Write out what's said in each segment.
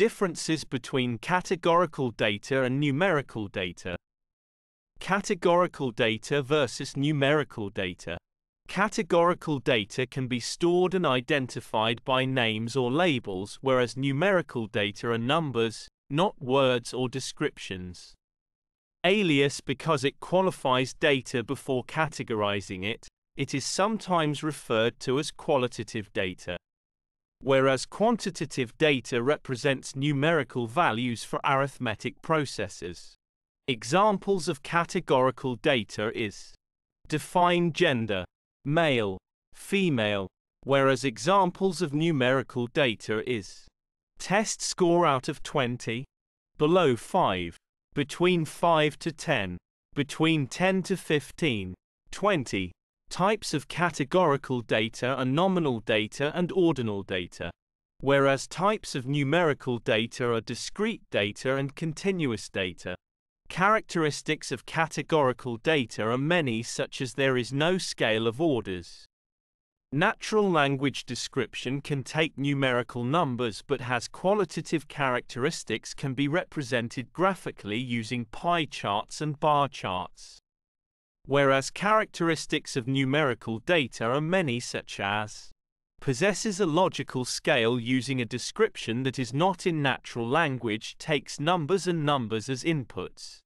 Differences between categorical data and numerical data. Categorical data versus numerical data. Categorical data can be stored and identified by names or labels, whereas numerical data are numbers, not words or descriptions. Alias because it qualifies data before categorizing it, it is sometimes referred to as qualitative data. Whereas quantitative data represents numerical values for arithmetic processes. Examples of categorical data is define gender, male, female, whereas examples of numerical data is test score out of 20, below 5, between 5 to 10, between 10 to 15, 20. Types of categorical data are nominal data and ordinal data, whereas types of numerical data are discrete data and continuous data. Characteristics of categorical data are many such as there is no scale of orders. Natural language description can take numerical numbers but has qualitative characteristics can be represented graphically using pie charts and bar charts. Whereas characteristics of numerical data are many such as possesses a logical scale using a description that is not in natural language takes numbers and numbers as inputs.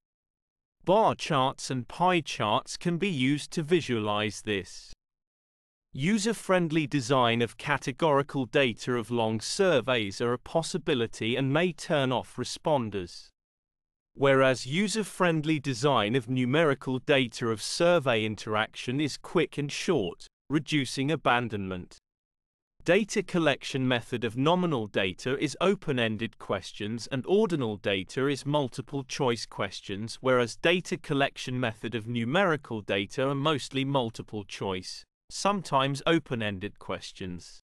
Bar charts and pie charts can be used to visualize this. User-friendly design of categorical data of long surveys are a possibility and may turn off responders. Whereas user-friendly design of numerical data of survey interaction is quick and short, reducing abandonment. Data collection method of nominal data is open-ended questions and ordinal data is multiple choice questions whereas data collection method of numerical data are mostly multiple choice sometimes open-ended questions.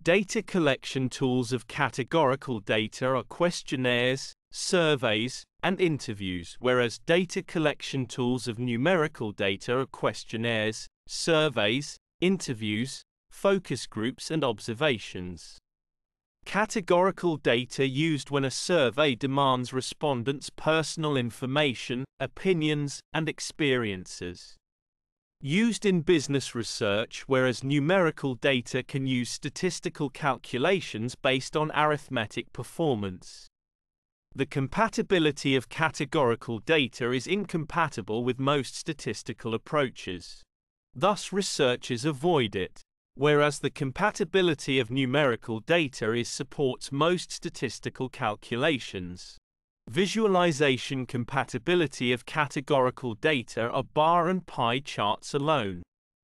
Data collection tools of categorical data are questionnaires, surveys, and interviews, whereas data collection tools of numerical data are questionnaires, surveys, interviews, focus groups, and observations. Categorical data used when a survey demands respondents' personal information, opinions, and experiences. Used in business research, whereas numerical data can use statistical calculations based on arithmetic performance. The compatibility of categorical data is incompatible with most statistical approaches. Thus researchers avoid it, whereas the compatibility of numerical data is supports most statistical calculations. Visualization compatibility of categorical data are bar and pie charts alone,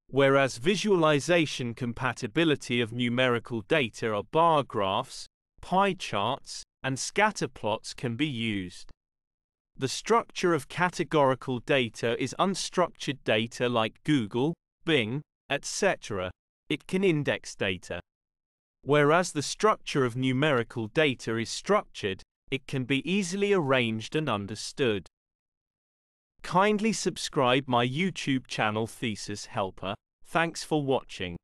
whereas visualization compatibility of numerical data are bar graphs, pie charts, and scatter plots can be used. The structure of categorical data is unstructured data like Google, Bing, etc. It can index data. Whereas the structure of numerical data is structured, it can be easily arranged and understood. Kindly subscribe my YouTube channel Thesis Helper. Thanks for watching.